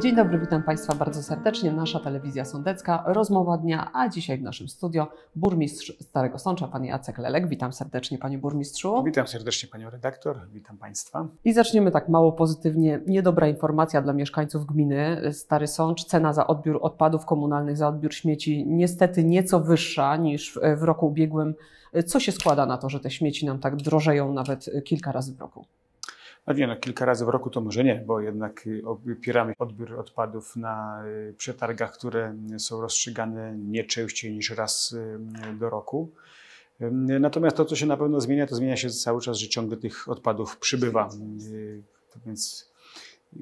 Dzień dobry, witam Państwa bardzo serdecznie. Nasza telewizja sądecka, rozmowa dnia, a dzisiaj w naszym studio burmistrz Starego Sącza, pan Jacek Lelek. Witam serdecznie, panie burmistrzu. Witam serdecznie panią redaktor, witam państwa. I zaczniemy tak mało pozytywnie. Niedobra informacja dla mieszkańców gminy Stary Sącz. Cena za odbiór odpadów komunalnych, za odbiór śmieci niestety nieco wyższa niż w roku ubiegłym. Co się składa na to, że te śmieci nam tak drożeją nawet kilka razy w roku? No nie, no, kilka razy w roku to może nie, bo jednak y, opieramy odbiór odpadów na y, przetargach, które są rozstrzygane nie częściej niż raz y, do roku. Natomiast to, co się na pewno zmienia, to zmienia się cały czas, że ciągle tych odpadów przybywa. Więc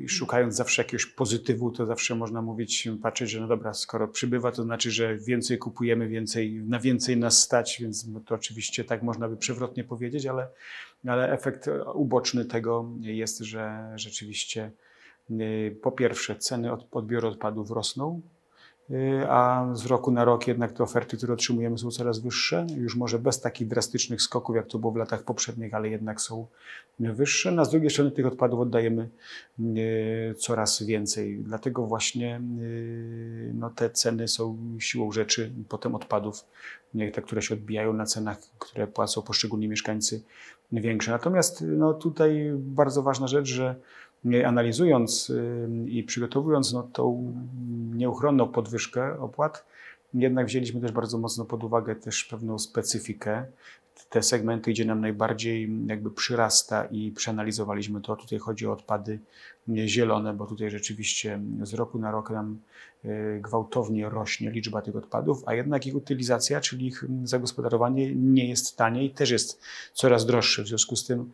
szukając zawsze jakiegoś pozytywu, to zawsze można mówić, patrzeć, że no dobra, skoro przybywa, to znaczy, że więcej kupujemy, więcej, na więcej nas stać, więc to oczywiście tak można by przewrotnie powiedzieć, ale, ale efekt uboczny tego jest, że rzeczywiście y, po pierwsze ceny odbioru odpadów rosną, a z roku na rok jednak te oferty, które otrzymujemy są coraz wyższe, już może bez takich drastycznych skoków, jak to było w latach poprzednich, ale jednak są wyższe. No, a z drugiej strony tych odpadów oddajemy y, coraz więcej. Dlatego właśnie y, no, te ceny są siłą rzeczy potem odpadów, te, które się odbijają na cenach, które płacą poszczególni mieszkańcy większe. Natomiast no, tutaj bardzo ważna rzecz, że analizując i przygotowując no, tą nieuchronną podwyżkę opłat, jednak wzięliśmy też bardzo mocno pod uwagę też pewną specyfikę. Te segmenty, gdzie nam najbardziej jakby przyrasta i przeanalizowaliśmy to. Tutaj chodzi o odpady zielone, bo tutaj rzeczywiście z roku na rok nam e, gwałtownie rośnie liczba tych odpadów, a jednak ich utylizacja, czyli ich zagospodarowanie nie jest tanie i też jest coraz droższe. W związku z tym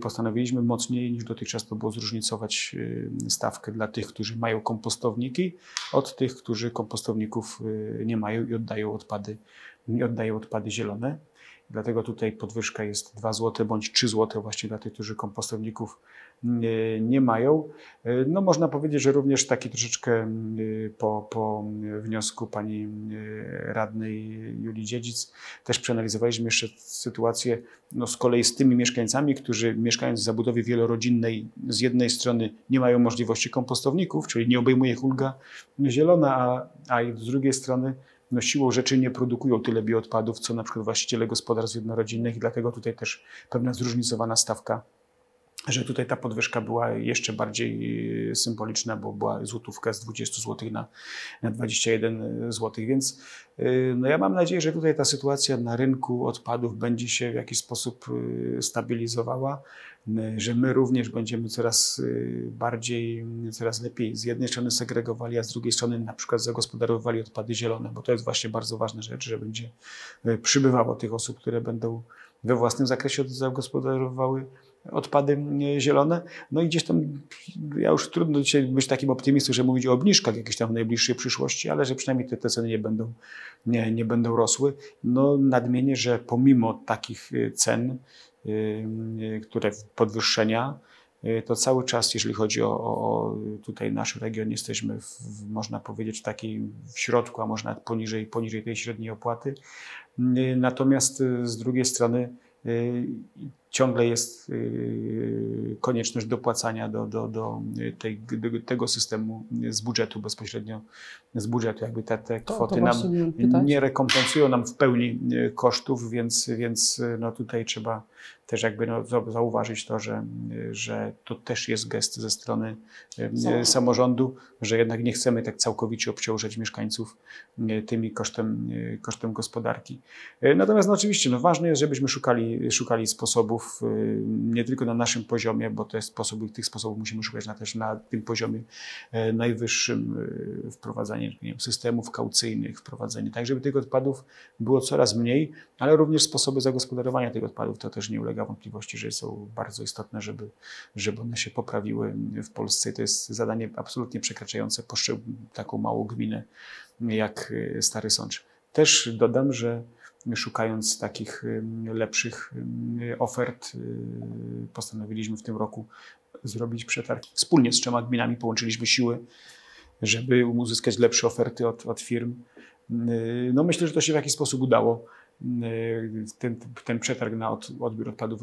postanowiliśmy mocniej niż dotychczas to było zróżnicować y, stawkę dla tych, którzy mają kompostowniki, od tych, którzy kompostowników nie mają i oddają odpady, oddają odpady zielone. Dlatego tutaj podwyżka jest 2 zł bądź 3 zł właśnie dla tych, którzy kompostowników nie, mają. No można powiedzieć, że również taki troszeczkę po, po wniosku pani radnej Julii Dziedzic też przeanalizowaliśmy jeszcze sytuację no z kolei z tymi mieszkańcami, którzy mieszkając w zabudowie wielorodzinnej z jednej strony nie mają możliwości kompostowników, czyli nie obejmuje ich ulga zielona, a, a z drugiej strony no siłą rzeczy nie produkują tyle bioodpadów, co na przykład właściciele gospodarstw jednorodzinnych i dlatego tutaj też pewna zróżnicowana stawka że tutaj ta podwyżka była jeszcze bardziej e, symboliczna, bo była złotówka z 20 zł na, na 21 zł. Więc e, no ja mam nadzieję, że tutaj ta sytuacja na rynku odpadów będzie się w jakiś sposób e, stabilizowała, że my również będziemy coraz bardziej, coraz lepiej z jednej strony segregowali, a z drugiej strony na przykład zagospodarowywali odpady zielone, bo to jest właśnie bardzo ważna rzecz, że będzie przybywało tych osób, które będą we własnym zakresie zagospodarowały odpady zielone. No i gdzieś tam, ja już trudno dzisiaj być takim optymistą, że mówić o obniżkach jakieś tam w najbliższej przyszłości, ale że przynajmniej te, te ceny nie będą, nie, nie będą rosły. No nadmienię, że pomimo takich y, cen, yy, które podwyższenia, to cały czas, jeżeli chodzi o, o tutaj nasz region, jesteśmy, w, można powiedzieć, w takiej w środku, a może nawet poniżej, poniżej tej średniej opłaty. Natomiast z drugiej strony ciągle jest y, konieczność dopłacania do, do, do, tej, do, tego systemu z budżetu, bezpośrednio z budżetu. Jakby te, te kwoty to, to nam nie rekompensują nam w pełni y, kosztów, więc, więc y, no tutaj trzeba też jakby no, zauważyć to, że, że to też jest gest ze strony samorządu, że jednak nie chcemy tak całkowicie obciążać mieszkańców tymi kosztem, kosztem gospodarki. Natomiast no, oczywiście no, ważne jest, żebyśmy szukali, szukali sposobów, Y, nie tylko na naszym poziomie, bo to jest sposób, tych sposobów musimy szukać na, też na tym poziomie e, najwyższym, y, wprowadzanie wiem, systemów kaucyjnych, wprowadzenie, tak żeby tych odpadów było coraz mniej, ale również sposoby zagospodarowania tych odpadów, to też nie ulega wątpliwości, że są bardzo istotne, żeby, żeby one się poprawiły w Polsce. To jest zadanie absolutnie przekraczające taką małą gminę jak y, Stary Sącz. Też dodam, że szukając takich lepszych ofert, y, postanowiliśmy w tym roku zrobić przetarg. Wspólnie z trzema gminami połączyliśmy siły, żeby uzyskać lepsze oferty od, od firm. Y, no myślę, że to się w jakiś sposób udało. Y, ten, ten przetarg na od, odbiór odpadów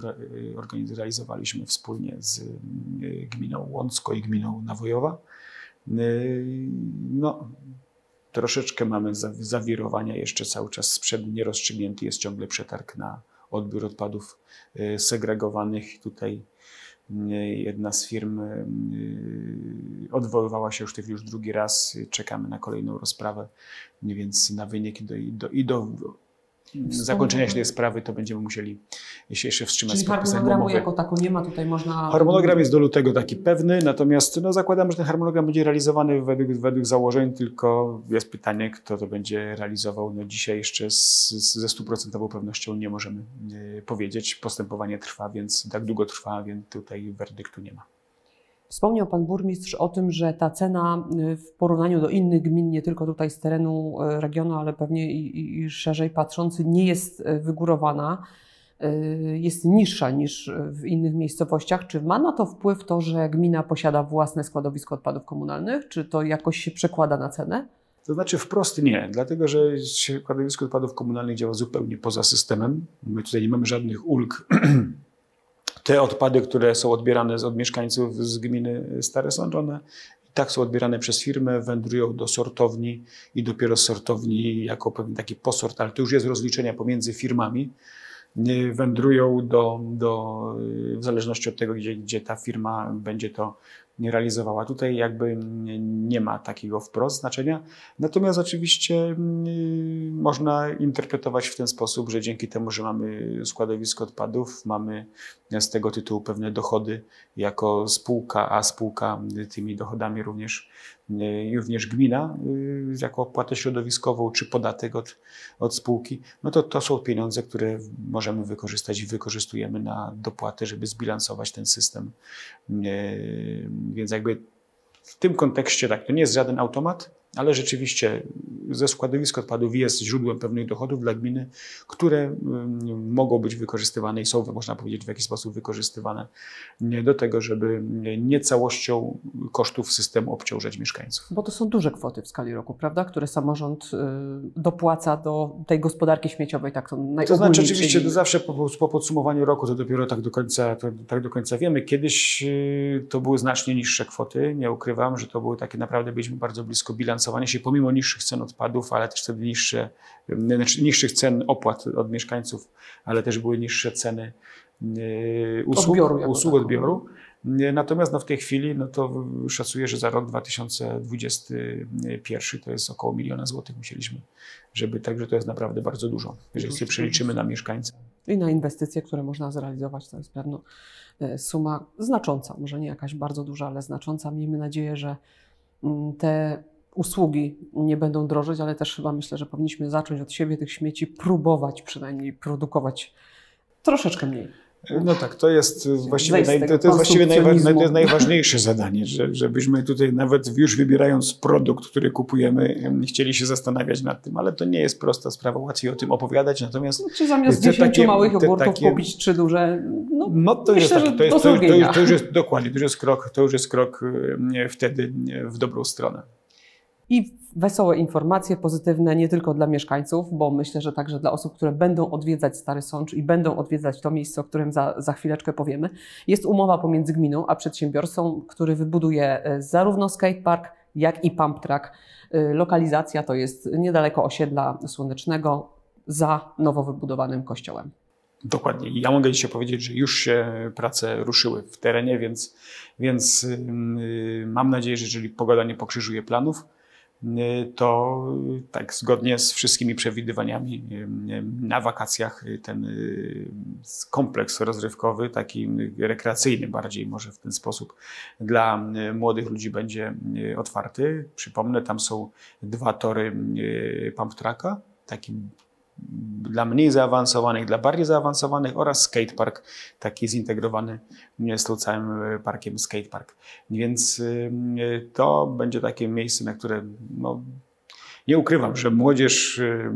realizowaliśmy wspólnie z gminą Łącko i gminą Nawojowa. No, troszeczkę mamy zawirowania jeszcze cały czas sprzęt nierozstrzygnięty, jest ciągle przetarg na odbiór odpadów segregowanych. Tutaj Jedna z firm odwoływała się już, już drugi raz. Czekamy na kolejną rozprawę, więc na wynik do, i do, i do zakończenia się tej sprawy to będziemy musieli się jeszcze wstrzymać Czyli z harmonogramu jako tako nie ma, tutaj można... Harmonogram jest do lutego taki pewny, natomiast no, zakładam, że ten harmonogram będzie realizowany według, według założeń, tylko jest pytanie, kto to będzie realizował. No, dzisiaj jeszcze z, z, ze stuprocentową pewnością nie możemy e, powiedzieć. Postępowanie trwa, więc tak długo trwa, więc tutaj werdyktu nie ma. Wspomniał Pan Burmistrz o tym, że ta cena y, w porównaniu do innych gmin, nie tylko tutaj z terenu y, regionu, ale pewnie i, i, szerzej patrzący, nie jest y, wygórowana, jest niższa niż w innych miejscowościach. Czy ma na to wpływ to, że gmina posiada własne składowisko odpadów komunalnych? Czy to jakoś się przekłada na cenę? To znaczy wprost nie, dlatego że składowisko odpadów komunalnych działa zupełnie poza systemem. My tutaj nie mamy żadnych ulg te odpady, które są odbierane od mieszkańców z gminy Stare Sącz, one tak są odbierane przez firmę, wędrują do sortowni i dopiero sortowni jako pewien taki posort, ale to już jest rozliczenia pomiędzy firmami, wędrują do, do w zależności od tego, gdzie, gdzie ta firma będzie to nie realizowała. Tutaj jakby nie ma takiego wprost znaczenia. Natomiast oczywiście mm, można interpretować w ten sposób, że dzięki temu, że mamy składowisko odpadów, mamy z tego tytułu pewne dochody jako spółka, a spółka tymi dochodami również Y, również gmina y, jako opłatę środowiskową czy podatek od, od spółki, no to to są pieniądze, które możemy wykorzystać i wykorzystujemy na dopłatę, żeby zbilansować ten system. Więc jakby w tym kontekście tak, to nie jest żaden automat, ale rzeczywiście ze składowisk odpadów jest źródłem pewnych dochodów dla gminy, które mm, mogą być wykorzystywane i są, można powiedzieć, w jakiś sposób wykorzystywane do tego, żeby nie całością kosztów systemu obciążać mieszkańców. Bo to są duże kwoty w skali roku, prawda, które samorząd y, dopłaca do tej gospodarki śmieciowej, tak to To znaczy oczywiście czyli... zawsze po, po, podsumowaniu roku to dopiero tak do końca, to, tak do końca wiemy. Kiedyś y, to były znacznie niższe kwoty, nie ukrywam, że to były takie naprawdę, byliśmy bardzo blisko bilansu się pomimo niższych cen odpadów, ale też wtedy niższe, znaczy niższych cen opłat od mieszkańców, ale też były niższe ceny e, usług odbioru. Usług odbioru. Natomiast no, w tej chwili no, to szacuję, że za rok 2021 to jest około miliona złotych musieliśmy, żeby także to jest naprawdę bardzo dużo, jeżeli sobie przeliczymy na mieszkańca. I na inwestycje, które można zrealizować, to jest pewno e, suma znacząca, może nie jakaś bardzo duża, ale znacząca. Miejmy nadzieję, że mm, te usługi nie będą drożeć, ale też chyba myślę, że powinniśmy zacząć od siebie tych śmieci próbować przynajmniej produkować troszeczkę mniej. No tak, to jest właściwie, naj, to, to jest właściwie najwa, to jest najważniejsze zadanie, że, żebyśmy tutaj nawet już wybierając produkt, który kupujemy, chcieli się zastanawiać nad tym, ale to nie jest prosta sprawa, łatwiej o tym opowiadać, natomiast... No, czy zamiast 10 małych jogurtów takie, kupić trzy duże, no, no to, myślę, jest, tak, to, jest, to, już, to już jest dokładnie, to już jest krok, to już jest krok wtedy w dobrą stronę. I wesołe informacje pozytywne nie tylko dla mieszkańców, bo myślę, że także dla osób, które będą odwiedzać Stary Sącz i będą odwiedzać to miejsce, o którym za, za chwileczkę powiemy. Jest umowa pomiędzy gminą a przedsiębiorcą, który wybuduje e, zarówno skatepark, jak i pump track. E, lokalizacja to jest niedaleko osiedla słonecznego za nowo wybudowanym kościołem. Dokładnie. Ja mogę dzisiaj powiedzieć, że już się prace ruszyły w terenie, więc, więc yy, mam nadzieję, że jeżeli pogoda nie pokrzyżuje planów, to tak zgodnie z wszystkimi przewidywaniami na wakacjach ten y, kompleks rozrywkowy, taki rekreacyjny bardziej może w ten sposób dla młodych ludzi będzie otwarty. Przypomnę, tam są dwa tory pump tracka, taki dla mniej zaawansowanych, dla bardziej zaawansowanych oraz skatepark, taki zintegrowany z tym całym e, parkiem skatepark. Więc e, to będzie takie miejsce, na które no, nie ukrywam, że młodzież e,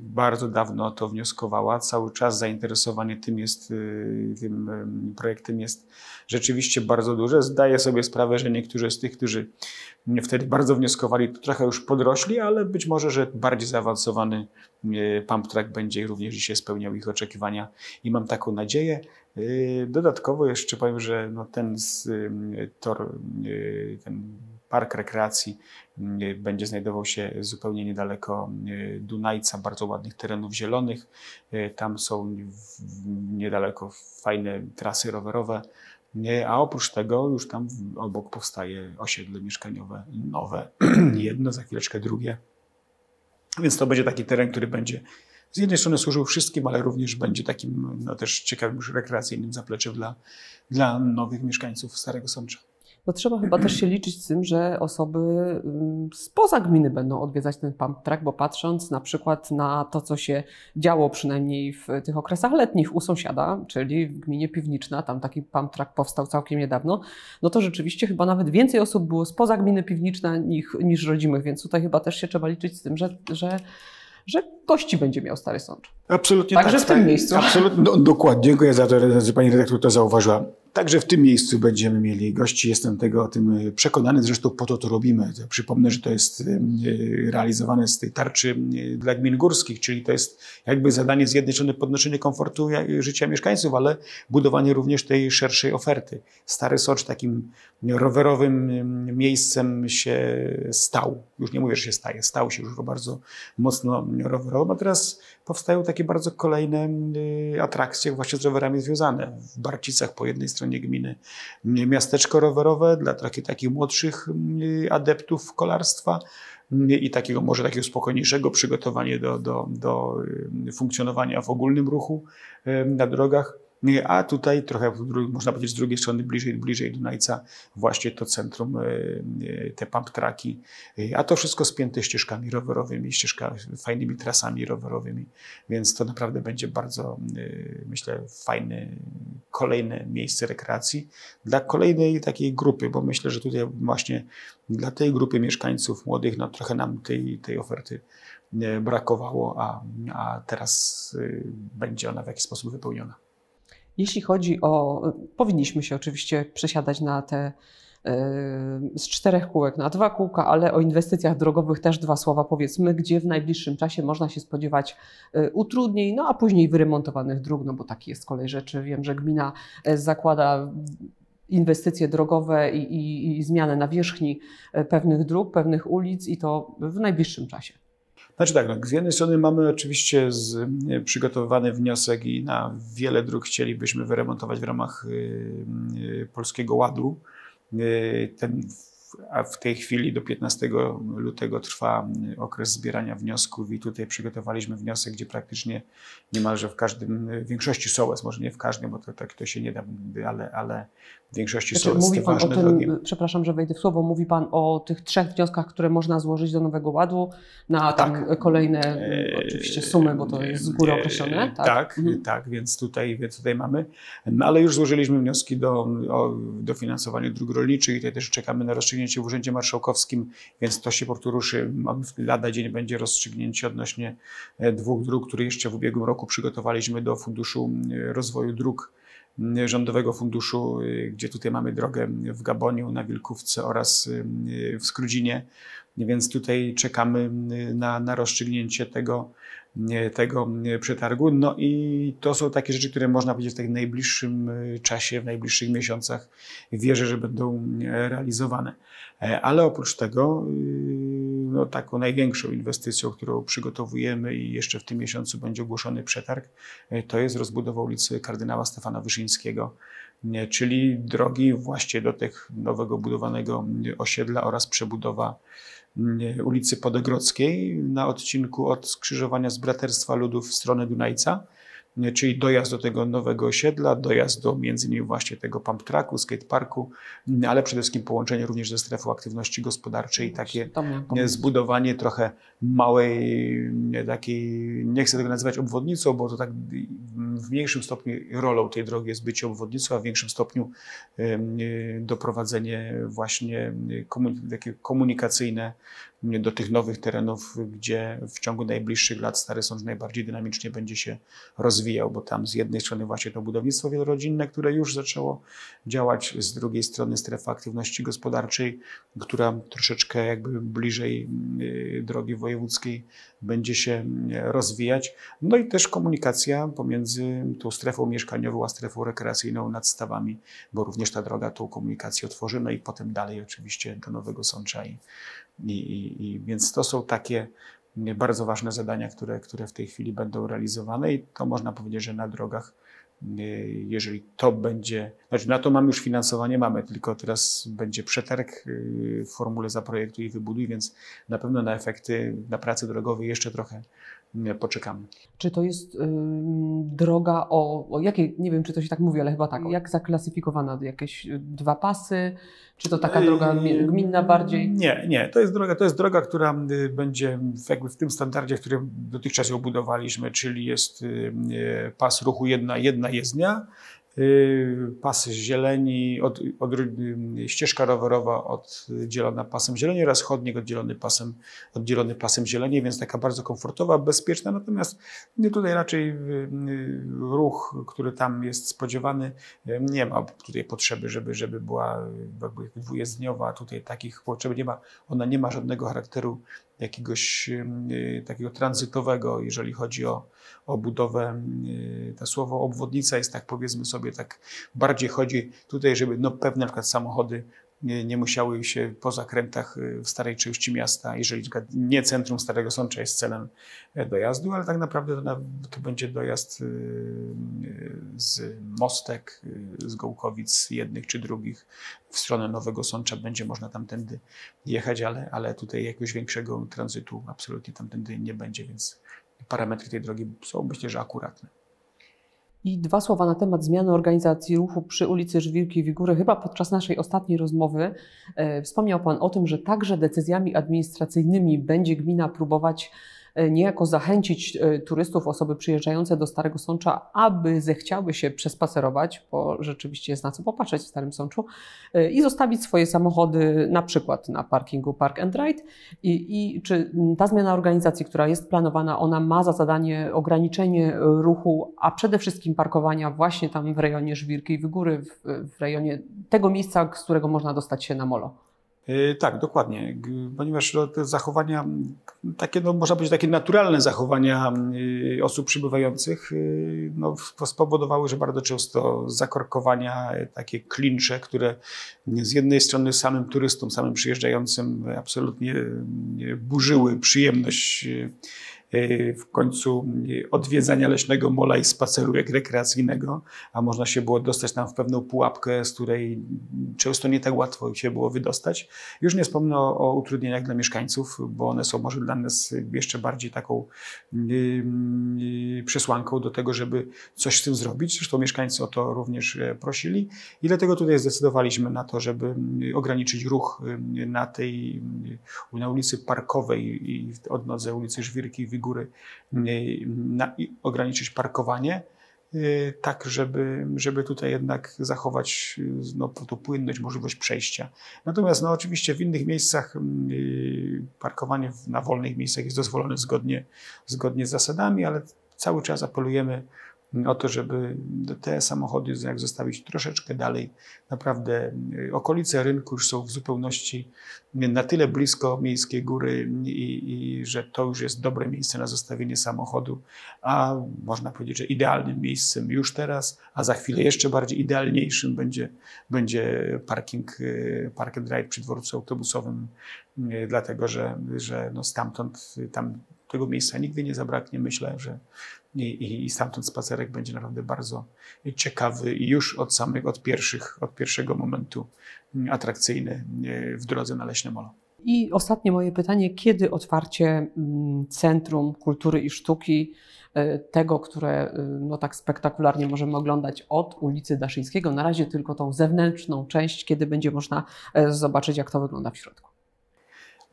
bardzo dawno o to wnioskowała. Cały czas zainteresowanie tym, jest, tym projektem jest rzeczywiście bardzo duże. Zdaję sobie sprawę, że niektórzy z tych, którzy wtedy bardzo wnioskowali, to trochę już podrośli, ale być może, że bardziej zaawansowany pump track będzie również dzisiaj spełniał ich oczekiwania i mam taką nadzieję. E, dodatkowo jeszcze powiem, że no ten tor, e, ten park rekreacji będzie znajdował się zupełnie niedaleko Dunajca, bardzo ładnych terenów zielonych. Tam są niedaleko fajne trasy rowerowe. A oprócz tego już tam obok powstaje osiedle mieszkaniowe nowe, jedno, za chwileczkę drugie. Więc to będzie taki teren, który będzie z jednej strony służył wszystkim, ale również będzie takim no, też ciekawym, rekreacyjnym zapleczem dla, dla nowych mieszkańców Starego Sącza. To trzeba chyba też się liczyć z tym, że osoby mm, spoza gminy będą odwiedzać ten pump track, bo patrząc na przykład na to, co się działo przynajmniej w tych okresach letnich u sąsiada, czyli w gminie Piwniczna, tam taki pump track powstał całkiem niedawno, no to rzeczywiście chyba nawet więcej osób było spoza gminy Piwniczna niż, niż rodzimych, więc tutaj chyba też się trzeba liczyć z tym, że, że że gości będzie miał Stary Sącz. Absolutnie Także tak. w tym miejscu. Absolutnie, no, dokładnie. Dziękuję za to, że pani redaktor to zauważyła. Także w tym miejscu będziemy mieli gości. Jestem tego o tym przekonany. Zresztą po to to robimy. Przypomnę, że to jest e, realizowane z tej tarczy e, dla gmin górskich, czyli to jest jakby zadanie z jednej strony podnoszenie komfortu życia mieszkańców, ale budowanie również tej szerszej oferty. Stary Socz takim rowerowym miejscem się stał. Już nie mówię, że się staje. Stał się już bardzo mocno rowerowym, a teraz powstają takie bardzo kolejne atrakcje właśnie z rowerami związane. W Barcicach po jednej stronie gminy miasteczko rowerowe dla takich, takich młodszych y, adeptów kolarstwa y, i takiego może takiego spokojniejszego przygotowania do, do, do funkcjonowania w ogólnym ruchu na drogach. A tutaj trochę, można powiedzieć, z drugiej strony, bliżej, bliżej Dunajca, właśnie to centrum, e, e, te pump traki, e, a to wszystko spięte ścieżkami rowerowymi, ścieżkami, fajnymi trasami rowerowymi, więc to naprawdę będzie bardzo, myślę, fajne, kolejne miejsce rekreacji dla kolejnej takiej grupy, bo myślę, że tutaj właśnie dla tej grupy mieszkańców młodych, no trochę nam tej, tej oferty brakowało, a, a teraz będzie ona w jakiś sposób wypełniona. Jeśli chodzi o, powinniśmy się oczywiście przesiadać na te e, z czterech kółek na dwa kółka, ale o inwestycjach drogowych też dwa słowa powiedzmy, gdzie w najbliższym czasie można się spodziewać e, utrudnień, no a później wyremontowanych dróg, no bo taki jest kolej rzeczy. Wiem, że gmina e, zakłada inwestycje drogowe i, i, i zmianę nawierzchni pewnych dróg, pewnych ulic i to w najbliższym czasie. Znaczy tak, no, z jednej strony mamy oczywiście z, przygotowywany wniosek i na wiele dróg chcielibyśmy wyremontować w ramach y, y, Polskiego Ładu. Y, ten a w tej chwili do 15 lutego trwa okres zbierania wniosków i tutaj przygotowaliśmy wniosek, gdzie praktycznie niemalże w każdym, w większości sołec, może nie w każdym, bo to tak to się nie da, ale, ale w większości znaczy, sołec mówi pan o tym, drogi. Przepraszam, że wejdę w słowo, mówi Pan o tych trzech wnioskach, które można złożyć do Nowego Ładu na tam tak. kolejne e, oczywiście sumy, bo to jest z góry określone. Tak, tak, mhm. tak więc, tutaj, więc tutaj mamy, no, ale już złożyliśmy wnioski do, o dofinansowanie dróg rolniczych i tutaj też czekamy na rozstrzygnięcie w Urzędzie Marszałkowskim, więc to się po prostu ruszy. Lada dzień będzie rozstrzygnięcie odnośnie e, dwóch dróg, które jeszcze w ubiegłym roku przygotowaliśmy do Funduszu e, Rozwoju Dróg e, Rządowego Funduszu, gdzie tutaj mamy drogę w Gaboniu, na Wilkówce oraz w Skrudzinie, więc tutaj czekamy na, na rozstrzygnięcie tego, tego przetargu. No i to są takie rzeczy, które można powiedzieć w tak najbliższym czasie, w najbliższych miesiącach wierzę, że będą realizowane. E, ale oprócz tego, y, no, taką największą inwestycją, którą przygotowujemy i jeszcze w tym miesiącu będzie ogłoszony przetarg, e, to jest rozbudowa ulicy kardynała Stefana Wyszyńskiego, e, czyli drogi właśnie do tych nowego budowanego osiedla oraz przebudowa ulicy Podegrodzkiej na odcinku od skrzyżowania z Braterstwa Ludów w stronę Dunajca czyli dojazd do tego nowego osiedla, dojazd do między innymi właśnie tego pump tracku, skateparku, ale przede wszystkim połączenie również ze strefą aktywności gospodarczej, takie zbudowanie trochę małej, takiej, nie chcę tego nazywać obwodnicą, bo to tak w mniejszym stopniu rolą tej drogi jest bycie obwodnicą, a w większym stopniu doprowadzenie właśnie takie komunikacyjne do tych nowych terenów, gdzie w ciągu najbliższych lat Stary Sącz najbardziej dynamicznie będzie się rozwijał, bo tam z jednej strony właśnie to budownictwo wielorodzinne, które już zaczęło działać, z drugiej strony strefa aktywności gospodarczej, która troszeczkę jakby bliżej y, drogi wojewódzkiej będzie się rozwijać. No i też komunikacja pomiędzy tą strefą mieszkaniową a strefą rekreacyjną nad stawami, bo również ta droga tą komunikację otworzy, no i potem dalej oczywiście do Nowego Sącza i i, i, I, więc to są takie bardzo ważne zadania, które, które w tej chwili będą realizowane i to można powiedzieć, że na drogach, y, jeżeli to będzie, znaczy na to mamy już finansowanie, mamy, tylko teraz będzie przetarg y, w formule zaprojektuj i wybuduj, więc na pewno na efekty, na pracy drogowej jeszcze trochę poczekamy. Czy to jest y, droga o, o jakiej, nie wiem czy to się tak mówi, ale chyba tak, jak zaklasyfikowana? Jakieś dwa pasy? Czy to taka droga gminna bardziej? Nie, nie, to jest droga, to jest droga, która y, będzie jakby w tym standardzie, w którym dotychczas ją budowaliśmy, czyli jest y, pas ruchu jedna, jedna jezdnia, Y, pasy zieleni, od, od, y, ścieżka rowerowa oddzielona pasem zieleni oraz chodnik oddzielony pasem, oddzielony pasem zieleni, więc taka bardzo komfortowa, bezpieczna. Natomiast tutaj raczej y, ruch, który tam jest spodziewany, nie ma tutaj potrzeby, żeby, żeby była jakby dwujezdniowa. Tutaj takich potrzeb nie ma. Ona nie ma żadnego charakteru jakiegoś takiego tranzytowego, jeżeli chodzi o, o budowę. To słowo obwodnica jest tak powiedzmy sobie tak bardziej chodzi tutaj, żeby no, pewne na przykład samochody nie, nie musiały się po zakrętach y, w starej części miasta, jeżeli nie centrum Starego Sącza jest celem e, dojazdu, ale tak naprawdę to, to będzie dojazd y, y, z Mostek, z Gołkowic jednych czy drugich w stronę Nowego Sącza. Będzie można tamtędy jechać, ale, ale tutaj jakiegoś większego tranzytu absolutnie tamtędy nie będzie, więc parametry tej drogi są myślę, że akuratne. I dwa słowa na temat zmiany organizacji ruchu przy ulicy Żwirki Wigury. Chyba podczas naszej ostatniej rozmowy e, wspomniał Pan o tym, że także decyzjami administracyjnymi będzie gmina próbować niejako zachęcić e, turystów, osoby przyjeżdżające do Starego Sącza, aby zechciały się przespacerować, bo rzeczywiście jest na co popatrzeć w Starym Sączu, e, i zostawić swoje samochody na przykład na parkingu Park and Ride. I, I, czy ta zmiana organizacji, która jest planowana, ona ma za zadanie ograniczenie ruchu, a przede wszystkim parkowania właśnie tam w rejonie Żwirki i Wygóry, w, w rejonie tego miejsca, z którego można dostać się na molo? E, tak, dokładnie, ponieważ no, te zachowania, takie, no, można powiedzieć, takie naturalne zachowania e, osób przybywających e, no, spowodowały, że bardzo często zakorkowania, takie klincze, które z jednej strony samym turystom, samym przyjeżdżającym absolutnie burzyły przyjemność w końcu y, odwiedzania leśnego mola i spaceru jak rekreacyjnego, a można się było dostać tam w pewną pułapkę, z której często nie tak łatwo się było wydostać. Już nie wspomnę o, o utrudnieniach dla mieszkańców, bo one są może dla nas jeszcze bardziej taką yy, przesłanką do tego, żeby coś z tym zrobić. Zresztą mieszkańcy o to również e, prosili i dlatego tutaj zdecydowaliśmy na to, żeby ograniczyć ruch na tej na ulicy Parkowej i od nodze ulicy Żwirki góry na, ograniczyć parkowanie, y, tak żeby, żeby tutaj jednak zachować no, tą płynność, możliwość przejścia. Natomiast no, oczywiście w innych miejscach y, parkowanie na wolnych miejscach jest dozwolone zgodnie, zgodnie z zasadami, ale cały czas apelujemy o to, żeby te samochody jak zostawić troszeczkę dalej. Naprawdę y, okolice rynku już są w zupełności na tyle blisko miejskiej góry i, i, że to już jest dobre miejsce na zostawienie samochodu, a można powiedzieć, że idealnym miejscem już teraz, a za chwilę jeszcze bardziej idealniejszym będzie, będzie parking y, Park and Ride przy dworcu autobusowym, y, dlatego że, że no stamtąd tam tego miejsca nigdy nie zabraknie. Myślę, że i, i stamtąd spacerek będzie naprawdę bardzo ciekawy i już od samych, od pierwszych, od pierwszego momentu atrakcyjny w drodze na Leśne Molo. I ostatnie moje pytanie, kiedy otwarcie mm, Centrum Kultury i Sztuki, e, tego, które e, no tak spektakularnie możemy oglądać od ulicy Daszyńskiego, na razie tylko tą zewnętrzną część, kiedy będzie można e, zobaczyć, jak to wygląda w środku?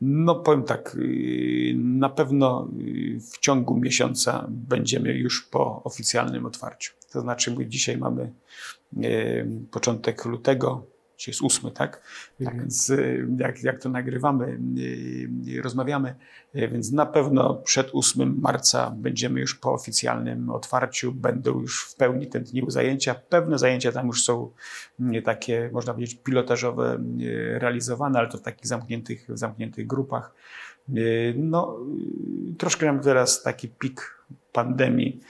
No powiem tak, y, na pewno y, w ciągu miesiąca będziemy już po oficjalnym otwarciu. To znaczy, my dzisiaj mamy y, początek lutego, Dzisiaj jest ósmy, tak? Tak. Więc y, jak, jak to nagrywamy, y, rozmawiamy, y, więc na pewno przed 8 marca będziemy już po oficjalnym otwarciu, będą już w pełni tętniły zajęcia. Pewne zajęcia tam już są nie takie, można powiedzieć, pilotażowe, realizowane, ale to w takich zamkniętych, zamkniętych grupach. No, troszkę nam teraz taki pik pandemii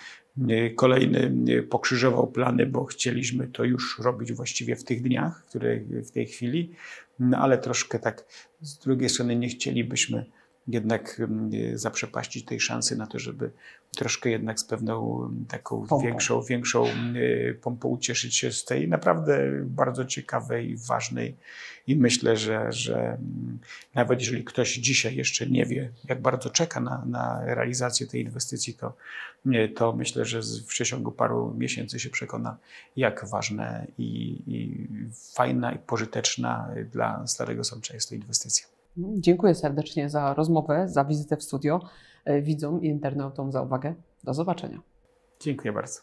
kolejny y, pokrzyżował plany, bo chcieliśmy to już robić właściwie w tych dniach, które w tej chwili, no ale troszkę tak z drugiej strony nie chcielibyśmy jednak y, zaprzepaścić tej szansy na to, żeby troszkę jednak z pewną y, taką Pompą. większą, większą y, pompą ucieszyć się z tej naprawdę bardzo ciekawej, ważnej i myślę, że, że nawet jeżeli ktoś dzisiaj jeszcze nie wie, jak bardzo czeka na, na realizację tej inwestycji, to, nie, to myślę, że w przeciągu paru miesięcy się przekona, jak ważna i, i fajna i pożyteczna dla Starego Sącza jest to inwestycja. Dziękuję serdecznie za rozmowę, za wizytę w studio, e, widzom i internautom za uwagę. Do zobaczenia. Dziękuję bardzo.